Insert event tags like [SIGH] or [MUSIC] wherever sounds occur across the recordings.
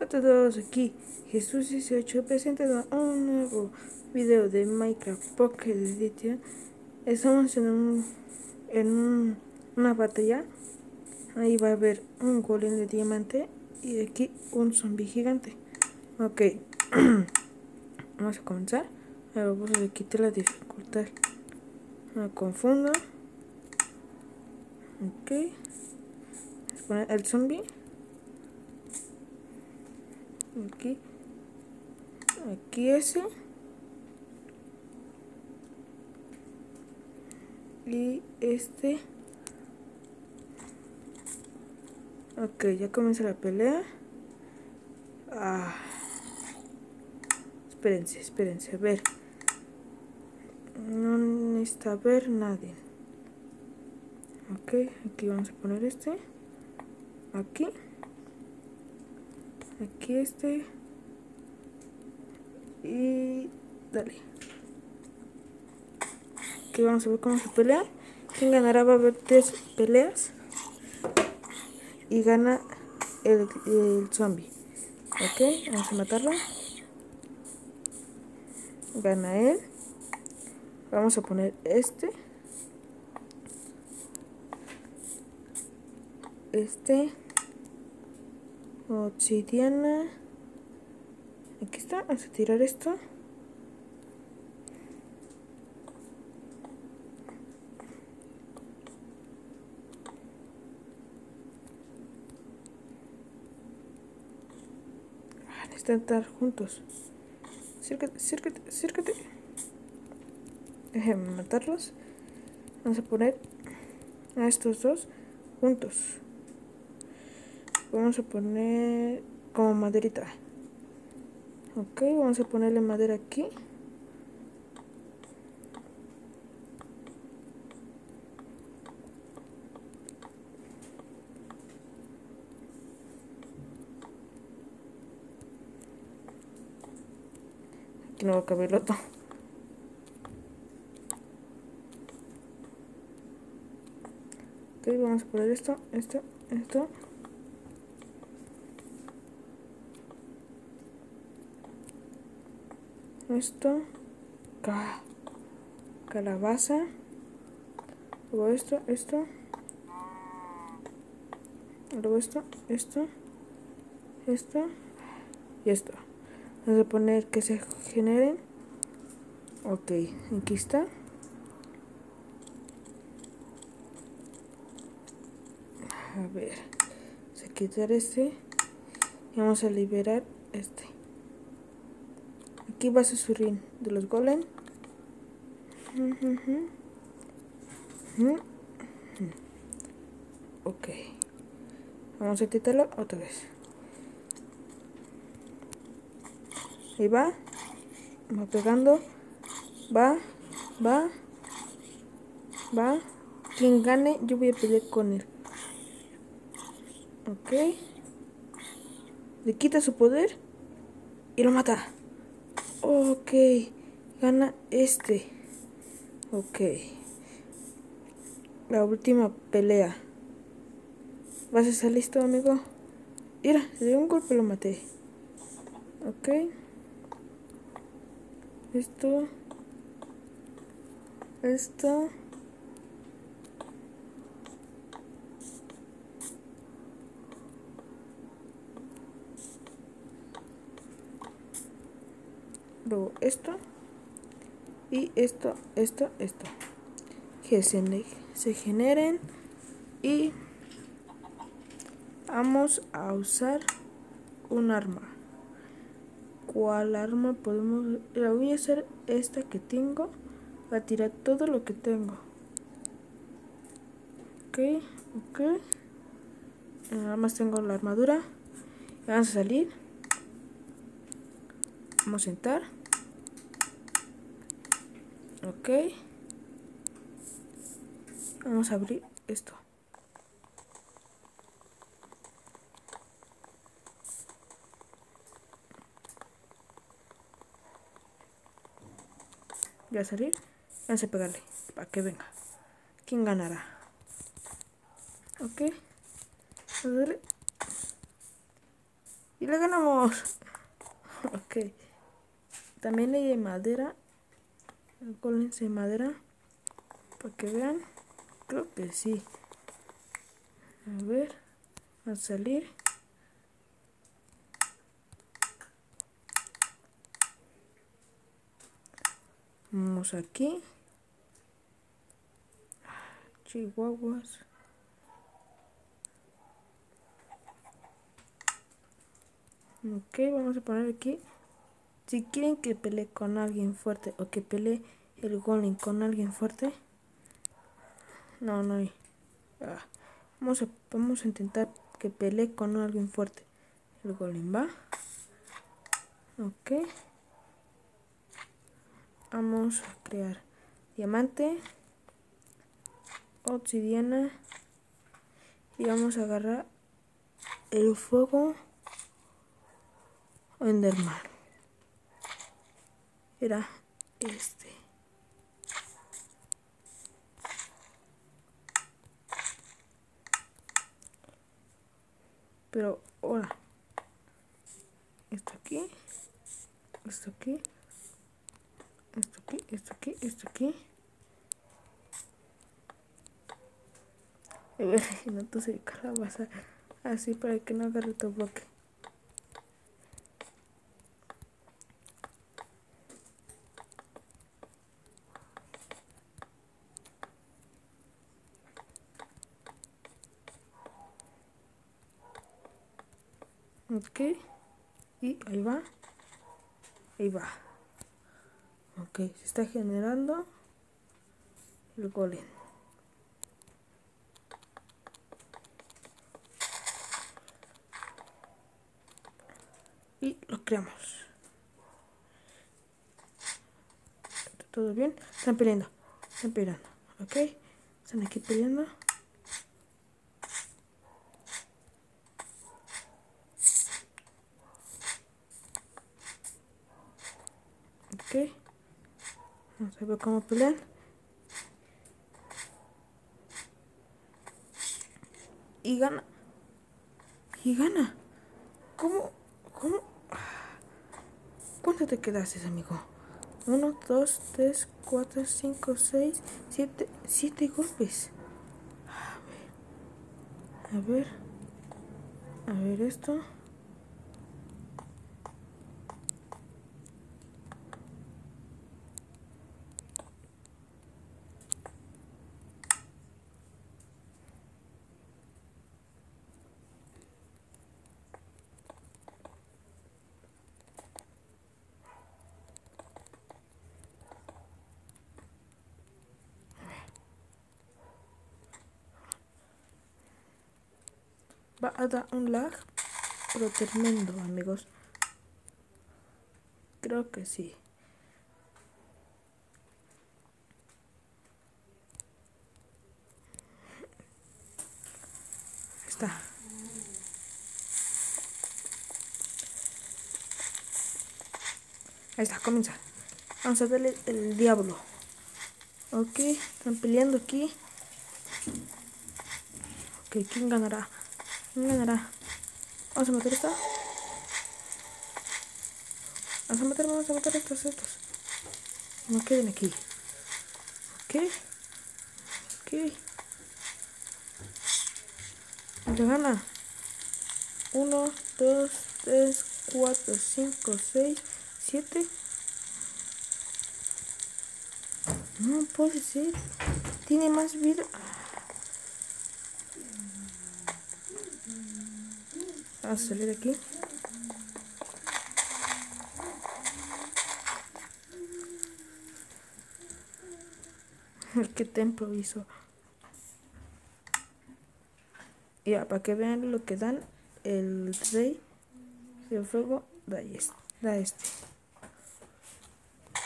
a todos aquí Jesús 18 presentando un nuevo video de Minecraft Pocket Edition. Estamos en un en una batalla. Ahí va a haber un golem de diamante y aquí un zombie gigante. Ok [CLEARS THROAT] vamos a comenzar. Vamos a quitar la dificultad. Me confundo. Ok. El zombie aquí. Aquí ese. Y este. Ok ya comienza la pelea. Ah. espérense espérense a ver. No necesita ver nadie. Ok aquí vamos a poner este. Aquí aquí este. Y dale. Aquí vamos a ver cómo se pelea. Quien ganará va a haber tres peleas. Y gana el, el zombie. Ok vamos a matarlo. Gana él. Vamos a poner este. Este obsidiana aquí está vamos a tirar esto. Ah, necesitan estar juntos. Círcate, círcate, círcate. Déjenme matarlos. Vamos a poner a estos dos juntos vamos a poner como maderita. Ok vamos a ponerle madera aquí. Aquí no va a caber el otro. Ok vamos a poner esto esto esto esto ca calabaza luego esto esto luego esto esto esto y esto. Vamos a poner que se generen ok aquí está. A ver a quitar este y vamos a liberar este aquí va su susurrín de los golem. Ok. Vamos a quitarlo otra vez. Ahí va. Va pegando. Va va va. Quien gane yo voy a pelear con él. Ok. Le quita su poder y lo mata Ok, gana este. Ok. La última pelea. ¿Vas a estar listo, amigo? Mira, de un golpe lo maté. Ok. Esto. Esto. luego esto y esto, esto, esto. Que se, se generen y vamos a usar un arma. ¿cuál arma podemos? la voy a hacer esta que tengo va a tirar todo lo que tengo. Ok, ok. Nada más tengo la armadura. Vamos a salir. Vamos a sentar ok. Vamos a abrir esto. Ya salir vamos a pegarle para que venga. Quién ganará ok. Y le ganamos. [LAUGHS] ok. También hay de madera. Golems de madera. Para que vean. Creo que sí. A ver. A salir. Vamos aquí. Chihuahuas. Ok, vamos a poner aquí. Si quieren que pelee con alguien fuerte o que pelee el golem con alguien fuerte. No, no hay. Ah, vamos, a, vamos a intentar que pelee con alguien fuerte. El golem va. Ok. Vamos a crear diamante, obsidiana y vamos a agarrar el fuego Enderman. Era este. Pero ahora, esto aquí, esto aquí esto aquí, esto aquí, esto aquí. [LAUGHS] No se calabaza así para que no agarre tu bloque. Ok, y ahí va, ahí va. Ok, se está generando el golem. Y lo creamos. ¿Todo bien? Están peleando. Están peleando. Ok. Están aquí peleando. Ok. No se ve cómo pelear. Y gana. Y gana. ¿Cómo? ¿Cómo? ¿Cuánto te quedaste, amigo? Uno, dos, tres, cuatro, cinco, seis, siete, siete golpes. A ver. A ver. A ver esto. Va a dar un lag, pero tremendo, amigos. Creo que sí. está. Ahí está, comienza. Vamos a darle el diablo. Ok, están peleando aquí. Ok, ¿quién ganará? Ganará. Vamos a meter esta. Vamos a meter, vamos a meter estos, estos. No queden aquí. Ok. Ok. Gana. 1, 2, 3, 4, 5, 6, 7. No puede ser. Tiene más vida. A salir aquí. [LAUGHS] ¿Qué templo hizo? Ya, para que vean lo que dan el rey de fuego, da este. Da este.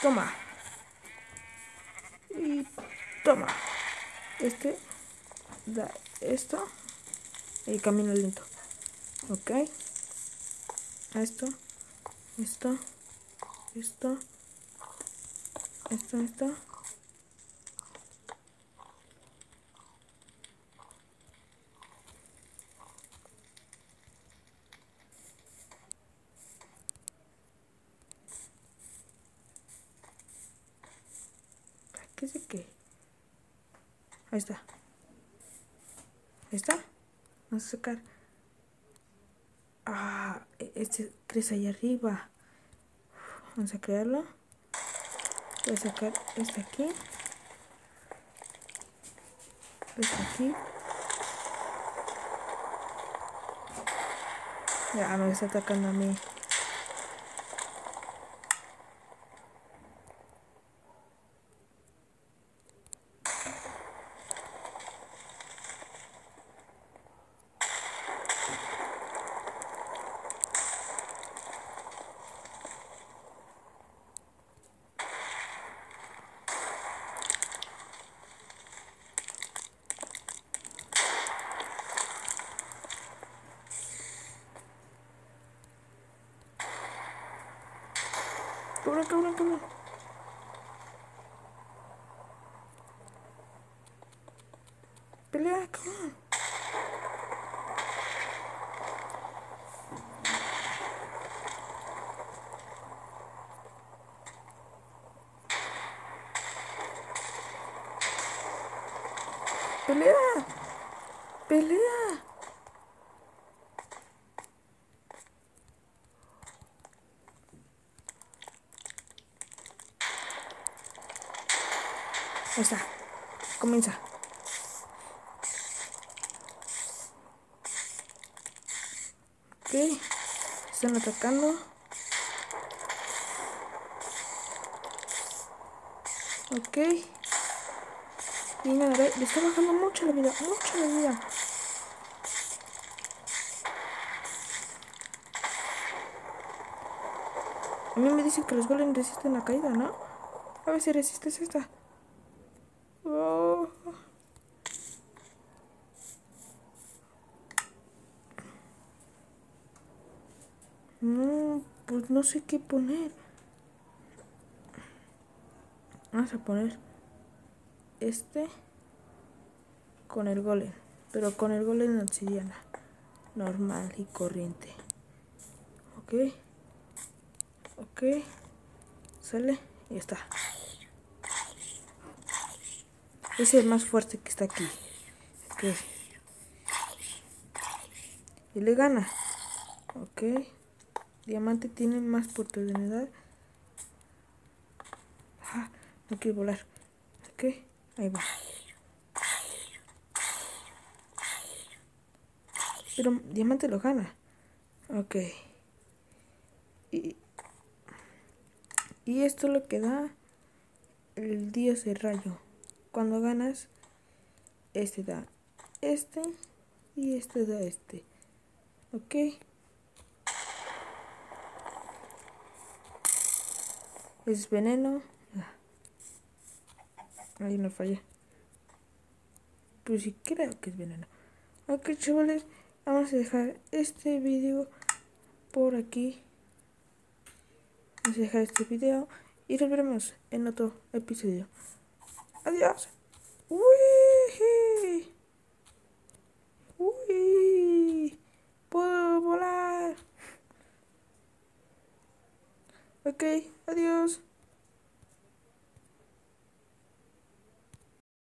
Toma. Y toma. Este da esto y camino lento ok. Esto esto esto esto esto. Qué sé qué está. Ahí está. Vamos a sacar este crece ahí arriba. Vamos a crearlo. Voy a sacar este aquí. Este aquí. Ya me está atacando a mí. Cabrón, cabrón, cabrón. Pelea, cabrón. Pelea. Pelea. Está. Comienza. Ok. Están atacando. Ok. Y le está bajando mucho la vida, mucho la vida. A mí me dicen que los golems resisten la caída, ¿no? A ver si resistes esta. No, pues no sé qué poner. Vamos a poner este con el golem, pero con el golem obsidiana, normal y corriente. Ok, ok, sale y está. Es el más fuerte que está aquí. Ok. Y le gana. Ok. Diamante tiene más oportunidad. Ah, no quiero volar. Ok, ahí va. Pero Diamante lo gana. Ok. Y, y esto lo que da el dios de rayo. Cuando ganas, este da este y este da este. Ok. Es veneno. Ahí no falla. Pero sí creo que es veneno. Ok, chavales, vamos a dejar este video por aquí. Vamos a dejar este video y nos veremos en otro episodio. Adiós. Uy. Uy. Puedo volar. Ok, adiós.